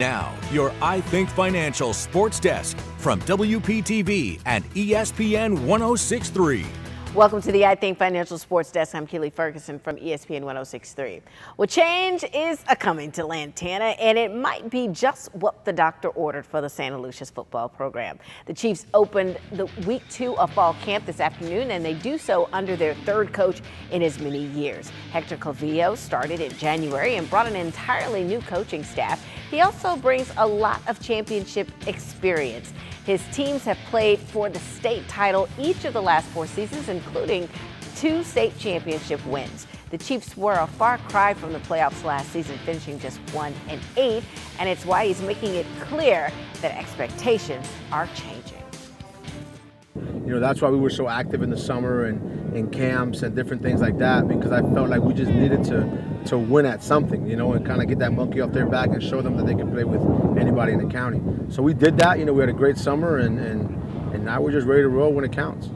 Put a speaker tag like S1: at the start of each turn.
S1: Now, your I Think Financial Sports Desk from WPTV and ESPN 1063.
S2: Welcome to the I Think Financial Sports Desk. I'm Keely Ferguson from ESPN 1063. Well, change is a coming to Lantana, and it might be just what the doctor ordered for the Santaluces football program. The Chiefs opened the week two of fall camp this afternoon, and they do so under their third coach in as many years. Hector Clavijo started in January and brought an entirely new coaching staff. He also brings a lot of championship experience. His teams have played for the state title each of the last four seasons, including two state championship wins. The Chiefs were a far cry from the playoffs last season, finishing just one and eight, and it's why he's making it clear that expectations are changing.
S3: You know, that's why we were so active in the summer and in camps and different things like that because I felt like we just needed to to win at something, you know, and kind of get that monkey off their back and show them that they can play with anybody in the county. So we did that. You know, we had a great summer and and, and now we're just ready to roll when it counts.